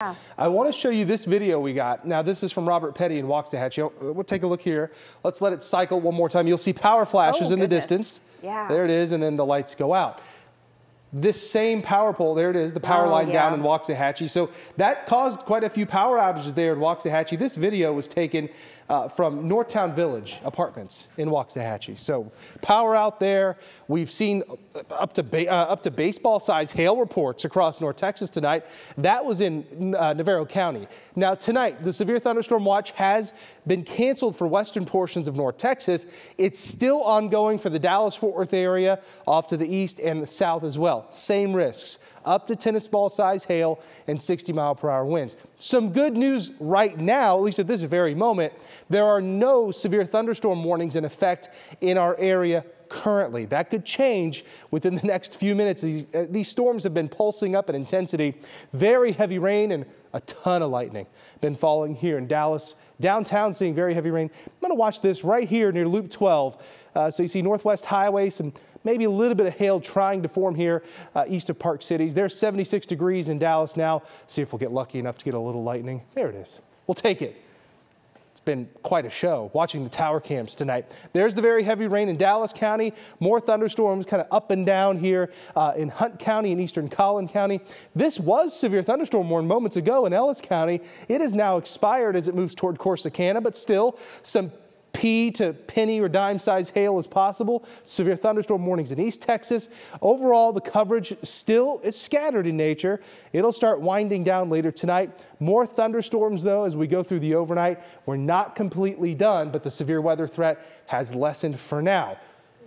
I want to show you this video we got. Now, this is from Robert Petty in Waxahachie. We'll take a look here. Let's let it cycle one more time. You'll see power flashes Oh, in the distance. Yeah. There it is, and then the lights go out. This same power pole, there it is, the power Oh, line down yeah. in Waxahachie. So that caused quite a few power outages there in Waxahachie. This video was taken uh, from Northtown Village Apartments in Waxahachie. So power out there. We've seen up to ba- uh, up to baseball size hail reports across North Texas tonight. That was in uh, Navarro County. Now tonight, the severe thunderstorm watch has been canceled for western portions of North Texas. It's still ongoing for the Dallas-Fort Worth area, off to the east and the south as well. Same risks, up to tennis ball size hail and 60 mile per hour winds. Some good news right now, at least at this very moment, there are no severe thunderstorm warnings in effect in our area currently. That could change within the next few minutes. These, uh, these storms have been pulsing up in intensity. Very heavy rain and a ton of lightning been falling here in Dallas. Downtown seeing very heavy rain. I'm going to watch this right here near Loop 12. Uh, so you see Northwest Highway, some maybe a little bit of hail trying to form here uh, east of Park Cities. There's 76 degrees in Dallas now. See if we'll get lucky enough to get a little lightning. There it is. We'll take it. Been quite a show watching the tower cams tonight. There's the very heavy rain in Dallas County. More thunderstorms kind of up and down here uh, in Hunt County and eastern Collin County. This was severe thunderstorm warned moments ago in Ellis County. It has now expired as it moves toward Corsicana, but still some Pea to penny or dime size hail as possible. Severe thunderstorm warnings in East Texas. Overall, the coverage still is scattered in nature. It'll start winding down later tonight. More thunderstorms, though, as we go through the overnight. We're not completely done, but the severe weather threat has lessened for now.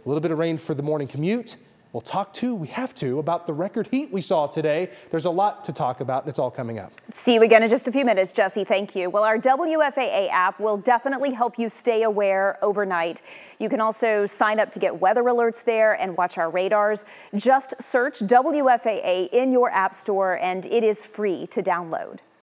A little bit of rain for the morning commute. We'll talk too, we have to, about the record heat we saw today. There's a lot to talk about, it's all coming up. See you again in just a few minutes, Jesse. Thank you. Well, our WFAA app will definitely help you stay aware overnight. You can also sign up to get weather alerts there and watch our radars. Just search WFAA in your app store, and it is free to download.